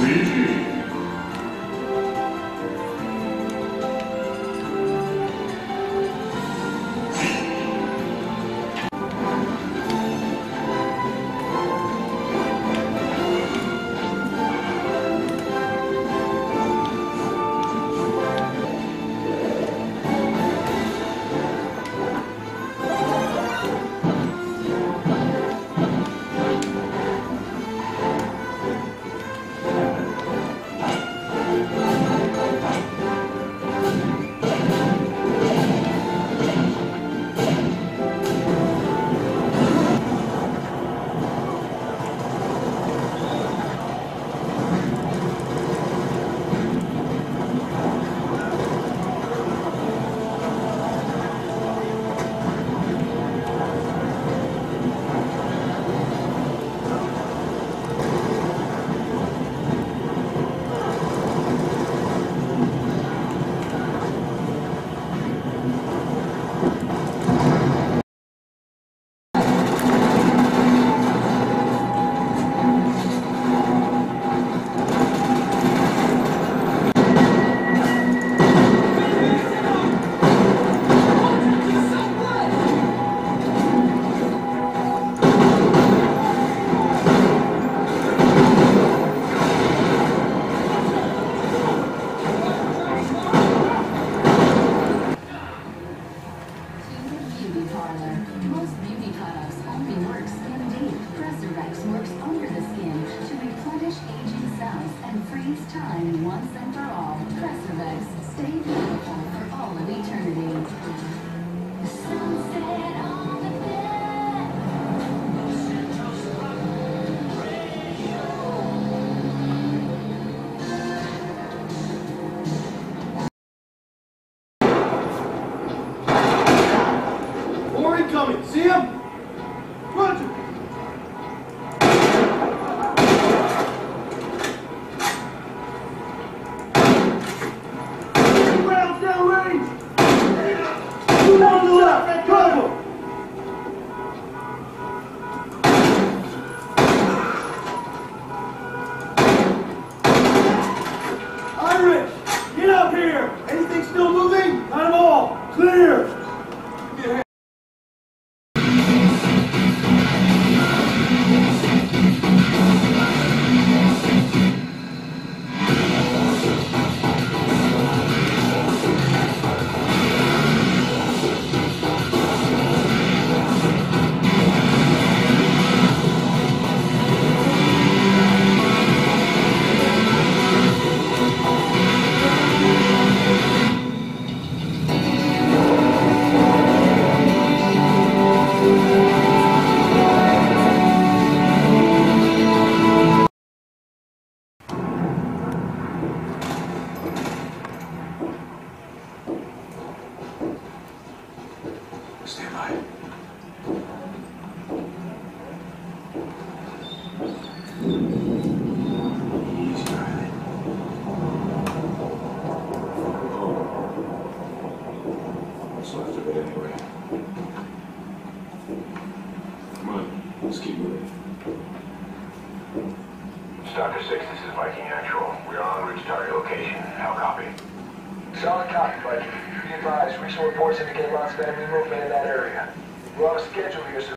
Luigi. Preservex works under the skin to replenish aging cells and freeze time once and for all. Preservex, stay beautiful for all of eternity. Sunset on the. See him? Solid copy, Viking. Be advised, recent reports indicate lots of enemy movement in that area. We're on a schedule here,